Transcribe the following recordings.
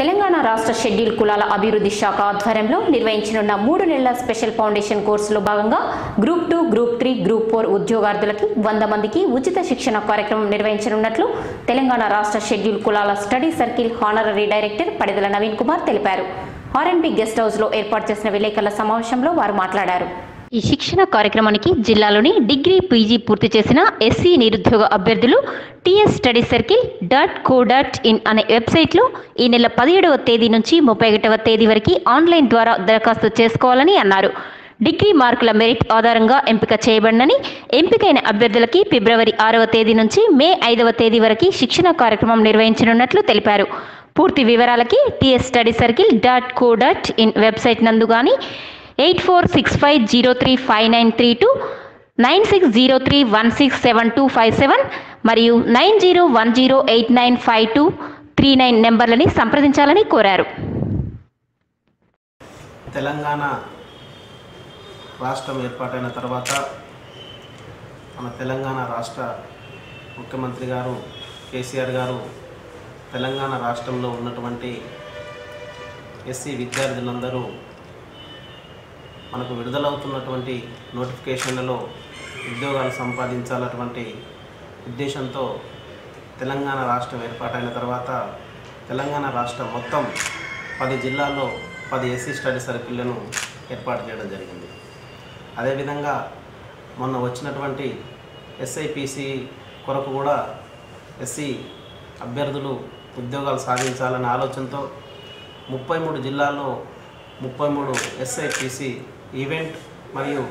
తెలంగాణ రాష్ట్ర షెడ్యూల్ కులాల అభివృద్ధి శాఖ ఆధ్వర్యంలో నిర్వహించనున్న మూడు నెలల స్పెషల్ ఫౌండేషన్ కోర్సులో భాగంగా group two group three group four ఉద్యోగార్థులకి వంద మందికి ఉచిత శిక్షణ కార్యక్రమం నిర్వహించనున్నట్లు తెలంగాణ రాష్ట్ర షెడ్యూల్ కులాల study circle honorary director Padidala Naveen Kumar తెలిపారు. ఆర్ఎన్బి గెస్ట్ హౌస్లో ఏర్పాటు చేసిన విలేకరుల సమావేశంలో వారు మాట్లాడారు. ఈ శిక్షణ కార్యక్రమానికి జిల్లాలోని డిగ్రీ పీజీ పూర్తి చేసిన ఎస్సీ నిరుద్యోగ అభ్యర్థులు TS study circle dot co dot in అనే వెబ్సైట్లో ఈ నెల పదిహేడవ తేదీ నుంచి ముప్పై ఒకటవ తేదీ వరకు ఆన్లైన్ ద్వారా దరఖాస్తు చేసుకోవాలని అన్నారు. డిగ్రీ మార్కుల మెరిట్ ఆధారంగా ఎంపిక చేయబడినని ఎంపికైన అభ్యర్థులకి ఫిబ్రవరి ఆరవ తేదీ నుంచి మే ఐదవ తేదీ వరకు శిక్షణ కార్యక్రమం నిర్వహించనున్నట్లు తెలిపారు. పూర్తి వివరాలకి TS study circle dot co dot in website నందు కానీ eight four six five zero three five nine three two nine six zero three one six seven two five seven మరియు nine zero one zero eight nine five two three nine నెంబర్లని సంప్రదించాలని కోరారు. తెలంగాణ రాష్ట్రం ఏర్పాటైన తర్వాత మన తెలంగాణ రాష్ట్ర ముఖ్యమంత్రి గారు కేసీఆర్ గారు తెలంగాణ రాష్ట్రంలో ఉన్నటువంటి ఎస్సీ విద్యార్థులందరూ మనకు విడుదలవుతున్నటువంటి నోటిఫికేషన్లలో ఉద్యోగాలు సంపాదించాలన్నటువంటి ఉద్దేశంతో తెలంగాణ రాష్ట్రం ఏర్పాటైన తర్వాత తెలంగాణ రాష్ట్రం మొత్తం పది జిల్లాల్లో పది ఎస్సీ స్టడీ సర్కిళ్ళను ఏర్పాటు చేయడం జరిగింది. అదేవిధంగా మొన్న వచ్చినటువంటి ఎస్ఐపిసి కొరకు కూడా ఎస్సీ అభ్యర్థులు ఉద్యోగాలు సాధించాలనే ఆలోచనతో ముప్పై మూడు జిల్లాల్లో ముప్పై మూడు S I P C event మరియు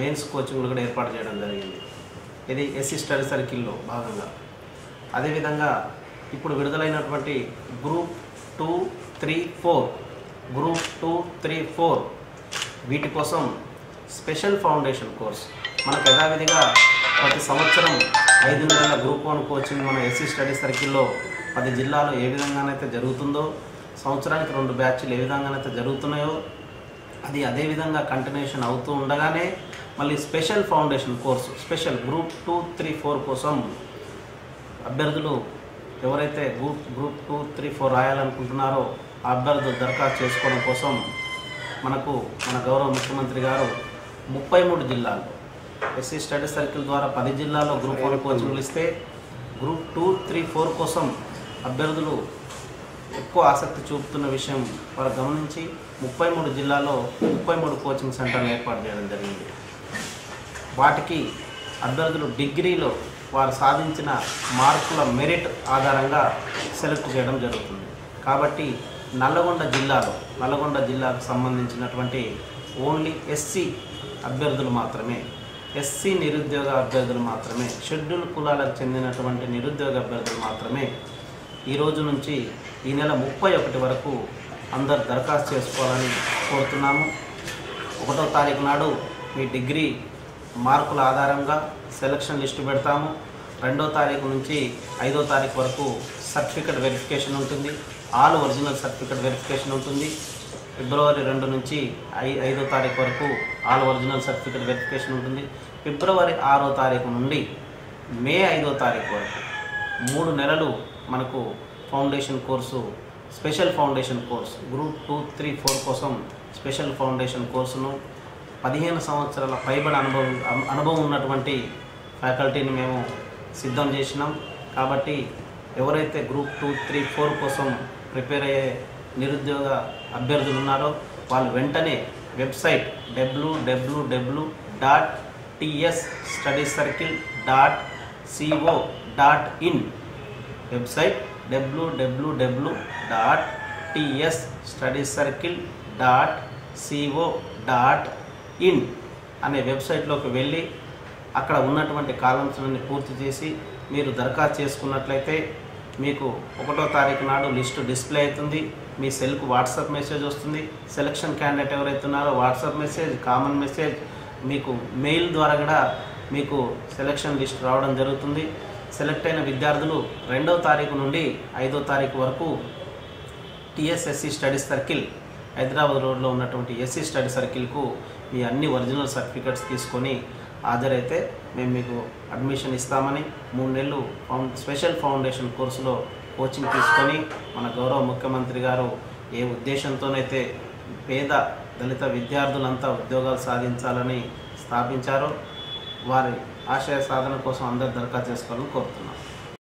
మెయిన్స్ కోచింగ్లు కూడా ఏర్పాటు చేయడం జరిగింది. ఇది ఎస్సీ స్టడీ సర్కిల్లో భాగంగా. అదేవిధంగా ఇప్పుడు విడుదలైనటువంటి group two three four group two three four వీటి కోసం స్పెషల్ ఫౌండేషన్ కోర్స్. మనకు యథావిధిగా ప్రతి సంవత్సరం ఐదు నెలల గ్రూప్ వన్ కోచింగ్ మన ఎస్సీ స్టడీ సర్కిల్లో పది జిల్లాలో ఏ విధంగానైతే జరుగుతుందో సంవత్సరానికి రెండు బ్యాచ్లు ఏ విధంగానైతే జరుగుతున్నాయో అది అదే విధంగా కంటిన్యూషన్ అవుతూ ఉండగానే మళ్ళీ special foundation course special group two three four కోసం అభ్యర్థులు ఎవరైతే group group two three four రాయాలనుకుంటున్నారో ఆ అభ్యర్థులు దరఖాస్తు చేసుకోవడం కోసం మనకు మన గౌరవ ముఖ్యమంత్రి గారు ముప్పై మూడు జిల్లాలు ఎస్సీ స్టడీ సర్కిల్ ద్వారా పది జిల్లాల్లో గ్రూప్ వన్ కోచింగ్లు ఇస్తే గ్రూప్ టూ త్రీ ఫోర్ కోసం అభ్యర్థులు ఎక్కువ ఆసక్తి చూపుతున్న విషయం వారు గమనించి ముప్పై మూడు జిల్లాలో ముప్పై మూడు కోచింగ్ సెంటర్లు ఏర్పాటు చేయడం జరిగింది. వాటికి అభ్యర్థులు డిగ్రీలో వారు సాధించిన మార్కుల మెరిట్ ఆధారంగా సెలెక్ట్ చేయడం జరుగుతుంది. కాబట్టి నల్లగొండ జిల్లాలో నల్లగొండ జిల్లాకు సంబంధించినటువంటి ఓన్లీ ఎస్సీ అభ్యర్థులు మాత్రమే ఎస్సీ నిరుద్యోగ అభ్యర్థులు మాత్రమే షెడ్యూల్ కులాలకు చెందినటువంటి నిరుద్యోగ అభ్యర్థులు మాత్రమే ఈ రోజు నుంచి ఈ నెల ముప్పై ఒకటి వరకు అందరు దరఖాస్తు చేసుకోవాలని కోరుతున్నాము. ఒకటో తారీఖు నాడు మీ డిగ్రీ మార్కుల ఆధారంగా సెలక్షన్ లిస్టు పెడతాము. రెండో తారీఖు నుంచి ఐదో తారీఖు వరకు సర్టిఫికెట్ వెరిఫికేషన్ ఉంటుంది. ఆల్ ఒరిజినల్ సర్టిఫికెట్ వెరిఫికేషన్ ఉంటుంది. ఫిబ్రవరి రెండు నుంచి ఐ ఐదో తారీఖు వరకు ఆల్ ఒరిజినల్ సర్టిఫికెట్ వెరిఫికేషన్ ఉంటుంది. ఫిబ్రవరి ఆరో తారీఖు నుండి మే ఐదో తారీఖు వరకు మూడు నెలలు మనకు foundation course special foundation course group two three four కోసం స్పెషల్ ఫౌండేషన్ కోర్సును పదిహేను సంవత్సరాల పైబడి అనుభవం అనుభవం ఉన్నటువంటి ఫ్యాకల్టీని మేము సిద్ధం చేసినాం. కాబట్టి ఎవరైతే గ్రూప్ టూ త్రీ ఫోర్ కోసం ప్రిపేర్ అయ్యే నిరుద్యోగ అభ్యర్థులు ఉన్నారో వాళ్ళు వెంటనే website WWW dot TS study circle dot CO dot in website WWW dot TS study circle dot CO dot in అనే వెబ్సైట్లోకి వెళ్ళి అక్కడ ఉన్నటువంటి కాలమ్స్ పూర్తి చేసి మీరు దరఖాస్తు చేసుకున్నట్లయితే మీకు ఒకటో తారీఖు నాడు లిస్టు డిస్ప్లే అవుతుంది. మీ సెల్కు వాట్సాప్ మెసేజ్ వస్తుంది. సెలక్షన్ క్యాండిడేట్ ఎవరైతే ఉన్నారో వాట్సాప్ మెసేజ్ కామన్ మెసేజ్ మీకు మెయిల్ ద్వారా కూడా మీకు సెలక్షన్ లిస్ట్ రావడం జరుగుతుంది. సెలెక్ట్ అయిన విద్యార్థులు రెండవ తారీఖు నుండి ఐదో తారీఖు వరకు టీఎస్ఎస్సి స్టడీ సర్కిల్ హైదరాబాద్ రోడ్లో ఉన్నటువంటి ఎస్సీ స్టడీ సర్కిల్కు మీ అన్ని ఒరిజినల్ సర్టిఫికెట్స్ తీసుకొని హాజరైతే మేము మీకు అడ్మిషన్ ఇస్తామని మూడు నెలలు ఫౌండ్ స్పెషల్ ఫౌండేషన్ కోర్సులో కోచింగ్ తీసుకొని మన గౌరవ ముఖ్యమంత్రి గారు ఏ ఉద్దేశంతోనైతే పేద దళిత విద్యార్థులంతా ఉద్యోగాలు సాధించాలని స్థాపించారో వారి ఆశయ సాధన కోసం అందరు దరఖాస్తు చేసుకోవాలని కోరుతున్నాం.